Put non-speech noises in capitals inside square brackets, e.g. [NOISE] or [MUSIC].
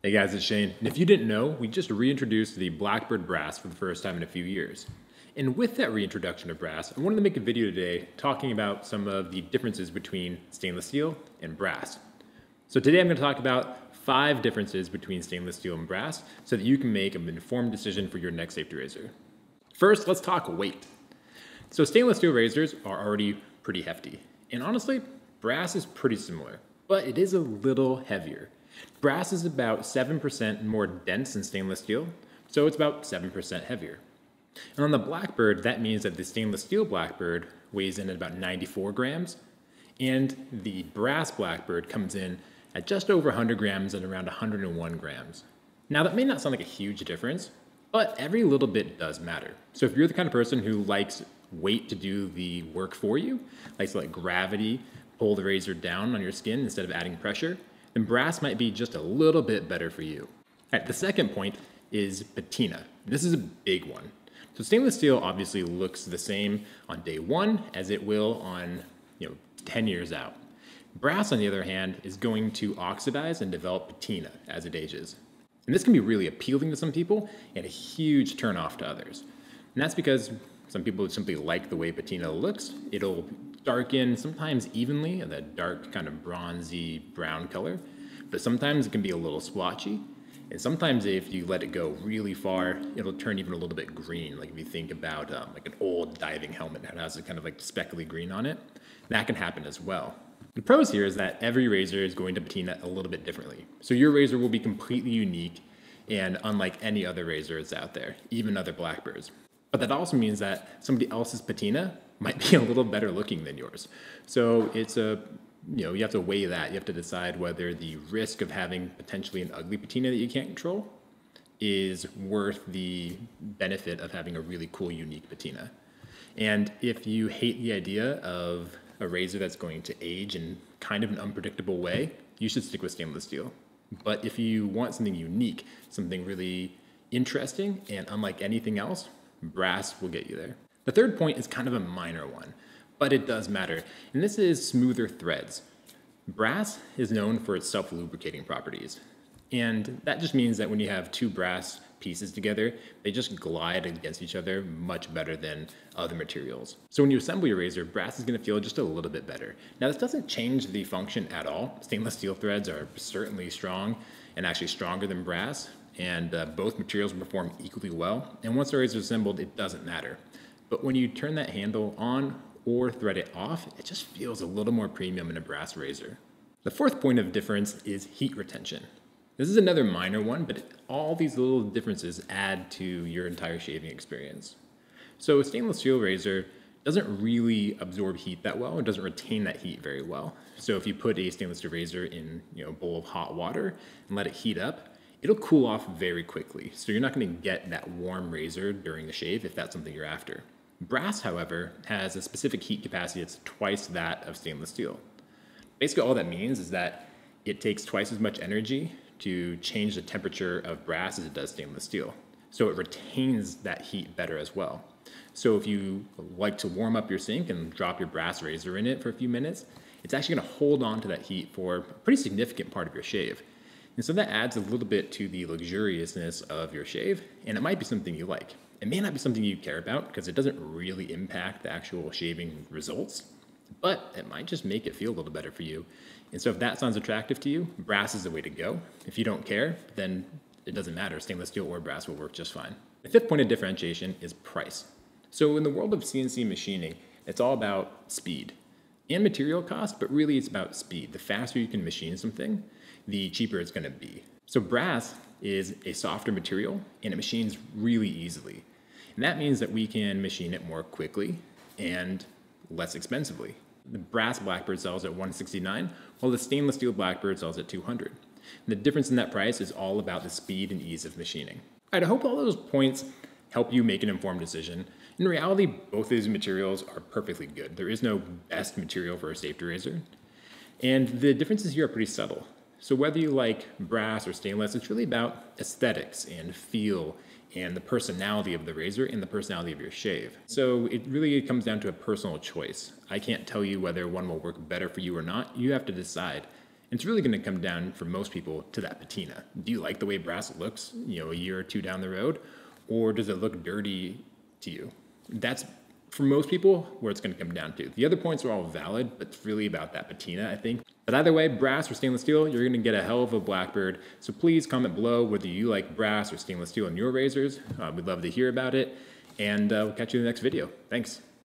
Hey guys, it's Shane. And if you didn't know, we just reintroduced the Blackbird Brass for the first time in a few years. And with that reintroduction of brass, I wanted to make a video today talking about some of the differences between stainless steel and brass. So today I'm going to talk about five differences between stainless steel and brass so that you can make an informed decision for your next safety razor. First, let's talk weight. So stainless steel razors are already pretty hefty. And honestly, brass is pretty similar, but it is a little heavier. Brass is about 7% more dense than stainless steel, so it's about 7% heavier. And on the Blackbird, that means that the stainless steel Blackbird weighs in at about 94 grams, and the brass Blackbird comes in at just over 100 grams and around 101 grams. Now, that may not sound like a huge difference, but every little bit does matter. So if you're the kind of person who likes weight to do the work for you, likes to let gravity pull the razor down on your skin instead of adding pressure, then brass might be just a little bit better for you. All right, the second point is patina. This is a big one. So stainless steel obviously looks the same on day one as it will on you know 10 years out. Brass, on the other hand, is going to oxidize and develop patina as it ages. And this can be really appealing to some people and a huge turnoff to others. And that's because some people simply like the way patina looks. It'll darken sometimes evenly, that dark kind of bronzy brown color, but sometimes it can be a little splotchy. And sometimes if you let it go really far, it'll turn even a little bit green. Like if you think about um, like an old diving helmet that has a kind of like speckly green on it, that can happen as well. The pros here is that every razor is going to patina a little bit differently. So your razor will be completely unique and unlike any other razor that's out there, even other Blackbirds. But that also means that somebody else's patina might be [LAUGHS] a little better looking than yours. So it's a, you know, you have to weigh that. You have to decide whether the risk of having potentially an ugly patina that you can't control is worth the benefit of having a really cool, unique patina. And if you hate the idea of a razor that's going to age in kind of an unpredictable way, you should stick with stainless steel. But if you want something unique, something really interesting and unlike anything else, brass will get you there. The third point is kind of a minor one, but it does matter, and this is smoother threads. Brass is known for its self-lubricating properties, and that just means that when you have two brass pieces together, they just glide against each other much better than other materials. So when you assemble your razor, brass is gonna feel just a little bit better. Now this doesn't change the function at all. Stainless steel threads are certainly strong and actually stronger than brass, and uh, both materials perform equally well. And once the razor is assembled, it doesn't matter. But when you turn that handle on or thread it off, it just feels a little more premium in a brass razor. The fourth point of difference is heat retention. This is another minor one, but all these little differences add to your entire shaving experience. So a stainless steel razor doesn't really absorb heat that well. It doesn't retain that heat very well. So if you put a stainless steel razor in you know, a bowl of hot water and let it heat up, it'll cool off very quickly. So you're not gonna get that warm razor during the shave if that's something you're after. Brass, however, has a specific heat capacity that's twice that of stainless steel. Basically, all that means is that it takes twice as much energy to change the temperature of brass as it does stainless steel. So it retains that heat better as well. So if you like to warm up your sink and drop your brass razor in it for a few minutes, it's actually gonna hold on to that heat for a pretty significant part of your shave. And so that adds a little bit to the luxuriousness of your shave, and it might be something you like. It may not be something you care about because it doesn't really impact the actual shaving results, but it might just make it feel a little better for you. And so if that sounds attractive to you, brass is the way to go. If you don't care, then it doesn't matter. Stainless steel or brass will work just fine. The fifth point of differentiation is price. So in the world of CNC machining, it's all about speed and material cost, but really it's about speed. The faster you can machine something, the cheaper it's gonna be. So brass is a softer material and it machines really easily. And that means that we can machine it more quickly and less expensively. The brass Blackbird sells at 169, while the stainless steel Blackbird sells at 200. And the difference in that price is all about the speed and ease of machining. All right, I hope all those points help you make an informed decision. In reality, both of these materials are perfectly good. There is no best material for a safety razor. And the differences here are pretty subtle. So whether you like brass or stainless, it's really about aesthetics and feel and the personality of the razor and the personality of your shave. So it really comes down to a personal choice. I can't tell you whether one will work better for you or not. You have to decide. It's really going to come down for most people to that patina. Do you like the way brass looks, you know, a year or two down the road, or does it look dirty to you? That's for most people where it's going to come down to. The other points are all valid, but it's really about that patina, I think. But either way, brass or stainless steel, you're to get a hell of a Blackbird. So please comment below whether you like brass or stainless steel in your razors. Uh, we'd love to hear about it. And uh, we'll catch you in the next video. Thanks.